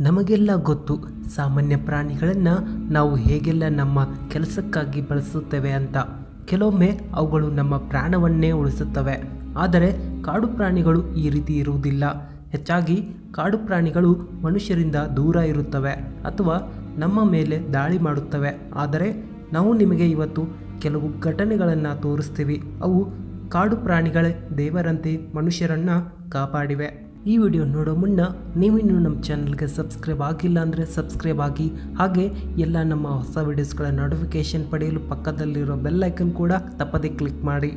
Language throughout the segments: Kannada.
ನಮಗೆಲ್ಲ ಗೊತ್ತು. ಸಾಮಾನ್ಯ ಪ್ರಾಣಿಗಳನ್ನು ನಾವು ಹೇಗೆಲ್ಲ ನಮ್ಮ ಕೆಲಸಕ್ಕಾಗಿ ಬಳಸುತ್ತೇವೆ ಅಂತ. ಕೆಲವೊಮ್ಮೆ ಅವುಗಳು ನಮ್ಮ ಪ್ರಾಣವನ್ನೇ ಉಳಿಸುತ್ತವೆ. ಆದರೆ ಕಾಡು ಪ್ರಾಣಿಗಳು ಈ ರೀತಿ ಇರುವುದಿಲ್ಲ. ಹೆಚ್ಚಾಗಿ ಕಾಡು ಪ್ರಾಣಿಗಳು ಮನುಷ್ಯರಿಂದ ದೂರ ಇರುತ್ತವೆ ಅಥವಾ ನಮ್ಮ ಮೇಲೆ ದಾಳಿ ಮಾಡುತ್ತವೆ. ಆದರೆ ನಾವು ನಿಮಗೆ ಇವತ್ತು ಕೆಲವು ಘಟನೆಗಳನ್ನು ತೋರಿಸ್ತೀವಿ. ಅವು ಕಾಡು ಪ್ರಾಣಿಗಳೇ ದೇವರಂತೆ ಮನುಷ್ಯರನ್ನು ಕಾಪಾಡಿವೆ. ಈ ವಿಡಿಯೋ ನೋಡೋ ಮುನ್ನ ನೀವಿನ್ನೂ ನಮ್ಮ ಚಾನಲ್ಗೆ ಸಬ್ಸ್ಕ್ರೈಬ್ ಆಗಿಲ್ಲ ಅಂದರೆ ಸಬ್ಸ್ಕ್ರೈಬ್ ಆಗಿ, ಹಾಗೆ ಎಲ್ಲ ನಮ್ಮ ಹೊಸ ವಿಡಿಯೋಸ್ಗಳ ನೋಟಿಫಿಕೇಷನ್ ಪಡೆಯಲು ಪಕ್ಕದಲ್ಲಿರೋ ಬೆಲ್ ಐಕನ್ ಕೂಡ ತಪ್ಪದೇ ಕ್ಲಿಕ್ ಮಾಡಿ.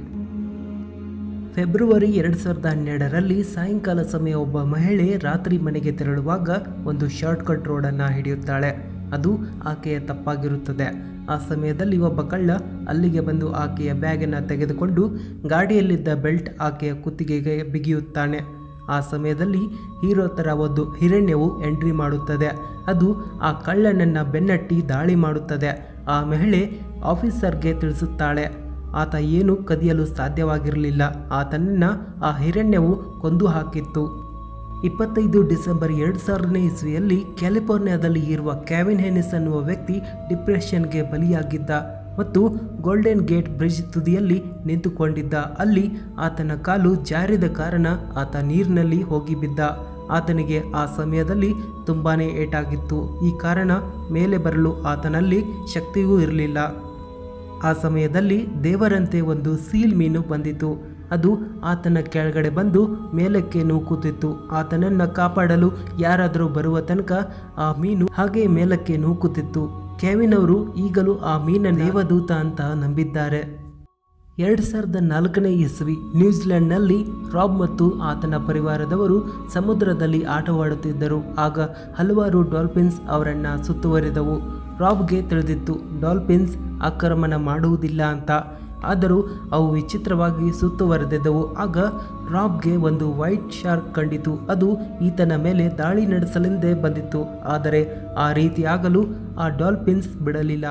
ಫೆಬ್ರವರಿ ಎರಡು ಸಾವಿರದ ಹನ್ನೆರಡರಲ್ಲಿ ಸಾಯಂಕಾಲ ಸಮಯ ಒಬ್ಬ ಮಹಿಳೆ ರಾತ್ರಿ ಮನೆಗೆ ತೆರಳುವಾಗ ಒಂದು ಶಾರ್ಟ್ಕಟ್ ರೋಡನ್ನು ಹಿಡಿಯುತ್ತಾಳೆ. ಅದು ಆಕೆಯ ತಪ್ಪಾಗಿರುತ್ತದೆ. ಆ ಸಮಯದಲ್ಲಿ ಒಬ್ಬ ಕಳ್ಳ ಅಲ್ಲಿಗೆ ಬಂದು ಆಕೆಯ ಬ್ಯಾಗನ್ನು ತೆಗೆದುಕೊಂಡು ಗಾಡಿಯಲ್ಲಿದ್ದ ಬೆಲ್ಟ್ ಆಕೆಯ ಕುತ್ತಿಗೆಗೆ ಬಿಗಿಯುತ್ತಾನೆ. ಆ ಸಮಯದಲ್ಲಿ ಹೀರೋ ಥರ ಒಂದು ಹಿರಣ್ಯವು ಎಂಟ್ರಿ ಮಾಡುತ್ತದೆ. ಅದು ಆ ಕಳ್ಳನನ್ನು ಬೆನ್ನಟ್ಟಿ ದಾಳಿ ಮಾಡುತ್ತದೆ. ಆ ಮಹಿಳೆ ಆಫೀಸರ್ಗೆ ತಿಳಿಸುತ್ತಾಳೆ, ಆತ ಏನು ಕದಿಯಲು ಸಾಧ್ಯವಾಗಿರಲಿಲ್ಲ. ಆತನನ್ನು ಆ ಹಿರಣ್ಯವು ಕೊಂದು ಹಾಕಿತ್ತು. ಇಪ್ಪತ್ತೈದು ಡಿಸೆಂಬರ್ ಎರಡು ಸಾವಿರನೇ ಇಸ್ವಿಯಲ್ಲಿ ಕ್ಯಾಲಿಫೋರ್ನಿಯಾದಲ್ಲಿ ಇರುವ ಕ್ಯಾವಿನ್ ಹೆನಿಸ್ ಅನ್ನುವ ವ್ಯಕ್ತಿ ಡಿಪ್ರೆಷನ್ಗೆ ಬಲಿಯಾಗಿದ್ದ. ಮತ್ತು ಗೋಲ್ಡನ್ ಗೇಟ್ ಬ್ರಿಡ್ಜ್ ತುದಿಯಲ್ಲಿ ನಿಂತುಕೊಂಡಿದ್ದ. ಅಲ್ಲಿ ಆತನ ಕಾಲು ಜಾರಿದ ಕಾರಣ ಆತ ನೀರಿನಲ್ಲಿ ಹೋಗಿ ಬಿದ್ದ. ಆತನಿಗೆ ಆ ಸಮಯದಲ್ಲಿ ತುಂಬಾ ಏಟಾಗಿತ್ತು. ಈ ಕಾರಣ ಮೇಲೆ ಬರಲು ಆತನಲ್ಲಿ ಶಕ್ತಿಯೂ ಇರಲಿಲ್ಲ. ಆ ಸಮಯದಲ್ಲಿ ದೇವರಂತೆ ಒಂದು ಸೀಲ್ ಮೀನು ಬಂದಿತು ಅದು ಆತನ ಕೆಳಗಡೆ ಬಂದು ಮೇಲಕ್ಕೆ ನೂಕುತ್ತಿತ್ತು. ಆತನನ್ನು ಕಾಪಾಡಲು ಯಾರಾದರೂ ಬರುವ ತನಕ ಆ ಮೀನು ಹಾಗೆ ಮೇಲಕ್ಕೆ ನೂಕುತ್ತಿತ್ತು. ಕೆವಿನ್ ಅವರು ಈಗಲೂ ಆ ಮೀನ ದೇವದೂತ ಅಂತ ನಂಬಿದ್ದಾರೆ. ಎರಡು ಸಾವಿರದ ನಾಲ್ಕನೇ ಇಸ್ವಿ ನ್ಯೂಜಿಲೆಂಡ್ನಲ್ಲಿ ರಾಬ್ ಮತ್ತು ಆತನ ಪರಿವಾರದವರು ಸಮುದ್ರದಲ್ಲಿ ಆಟವಾಡುತ್ತಿದ್ದರು. ಆಗ ಹಲವಾರು ಡಾಲ್ಫಿನ್ಸ್ ಅವರನ್ನು ಸುತ್ತುವರಿದವು. ರಾಬ್ಗೆ ತಿಳಿದಿತ್ತು, ಡಾಲ್ಫಿನ್ಸ್ ಆಕ್ರಮಣ ಮಾಡುವುದಿಲ್ಲ ಅಂತ. ಆದರೂ ಅವು ವಿಚಿತ್ರವಾಗಿ ಸುತ್ತುವರೆದಿದ್ದವು. ಆಗ ರಾಬ್ಗೆ ಒಂದು ವೈಟ್ ಶಾರ್ಕ್ ಕಂಡಿತು. ಅದು ಈತನ ಮೇಲೆ ದಾಳಿ ನಡೆಸಲೆಂದೇ ಬಂದಿತ್ತು. ಆದರೆ ಆ ರೀತಿಯಾಗಲು ಆ ಡಾಲ್ಫಿನ್ಸ್ ಬಿಡಲಿಲ್ಲ.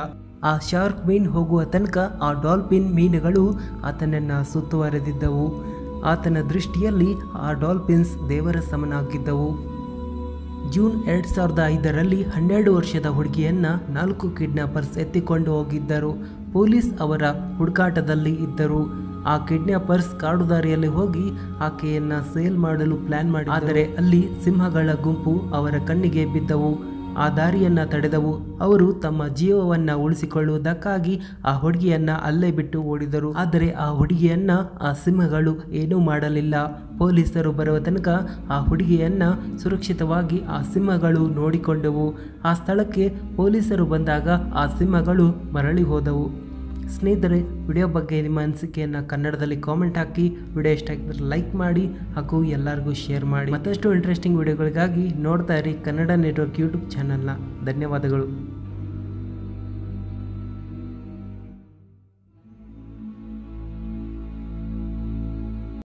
ಆ ಶಾರ್ಕ್ ಮೀನ್ ಹೋಗುವ ತನಕ ಆ ಡಾಲ್ಫಿನ್ ಮೀನುಗಳು ಆತನನ್ನು ಸುತ್ತುವರೆದಿದ್ದವು. ಆತನ ದೃಷ್ಟಿಯಲ್ಲಿ ಆ ಡಾಲ್ಫಿನ್ಸ್ ದೇವರ ಸಮನಾಗಿದ್ದವು. ಜೂನ್ ಎರಡು ಸಾವಿರದ ಐದರಲ್ಲಿ ಹನ್ನೆರಡು ವರ್ಷದ ಹುಡುಗಿಯನ್ನ ನಾಲ್ಕು ಕಿಡ್ನಾಪರ್ಸ್ ಎತ್ತಿಕೊಂಡು ಹೋಗಿದ್ದರು. ಪೊಲೀಸ್ ಅವರ ಹುಡುಕಾಟದಲ್ಲಿ ಇದ್ದರು. ಆ ಕಿಡ್ನಾಪರ್ಸ್ ಕಾಡುದಾರಿಯಲ್ಲಿ ಹೋಗಿ ಆಕೆಯನ್ನ ಸೇಲ್ ಮಾಡಲು ಪ್ಲಾನ್ ಮಾಡಿ ಆದರೆ ಅಲ್ಲಿ ಸಿಂಹಗಳ ಗುಂಪು ಅವರ ಕಣ್ಣಿಗೆ ಬಿದ್ದವು. ಆ ದಾರಿಯನ್ನು ತಡೆದವು. ಅವರು ತಮ್ಮ ಜೀವವನ್ನು ಉಳಿಸಿಕೊಳ್ಳುವುದಕ್ಕಾಗಿ ಆ ಹುಡುಗಿಯನ್ನು ಅಲ್ಲೇ ಬಿಟ್ಟು ಓಡಿದರು. ಆದರೆ ಆ ಹುಡುಗಿಯನ್ನು, ಆ ಸಿಂಹಗಳು ಏನೂ ಮಾಡಲಿಲ್ಲ. ಪೊಲೀಸರು ಬರುವ ತನಕ ಆ ಹುಡುಗಿಯನ್ನು ಸುರಕ್ಷಿತವಾಗಿ ಆ ಸಿಂಹಗಳು ನೋಡಿಕೊಂಡವು. ಆ ಸ್ಥಳಕ್ಕೆ ಪೊಲೀಸರು ಬಂದಾಗ ಆ ಸಿಂಹಗಳು ಮರಳಿ ಹೋದವು. ಸ್ನೇಹಿತರೆ, ವಿಡಿಯೋ ಬಗ್ಗೆ ನಿಮ್ಮ ಅನಿಸಿಕೆಯನ್ನು ಕನ್ನಡದಲ್ಲಿ ಕಾಮೆಂಟ್ ಹಾಕಿ. ವಿಡಿಯೋ ಇಷ್ಟ ಆಗಿದ್ರೆ ಲೈಕ್ ಮಾಡಿ ಹಾಗೂ ಎಲ್ಲರಿಗೂ ಶೇರ್ ಮಾಡಿ. ಮತ್ತಷ್ಟು ಇಂಟ್ರೆಸ್ಟಿಂಗ್ ವಿಡಿಯೋಗಳಿಗಾಗಿ ನೋಡ್ತಾ ಇರಿ ಕನ್ನಡ ನೆಟ್ವರ್ಕ್ ಯೂಟ್ಯೂಬ್ ಚಾನಲ್ನ ಧನ್ಯವಾದಗಳು.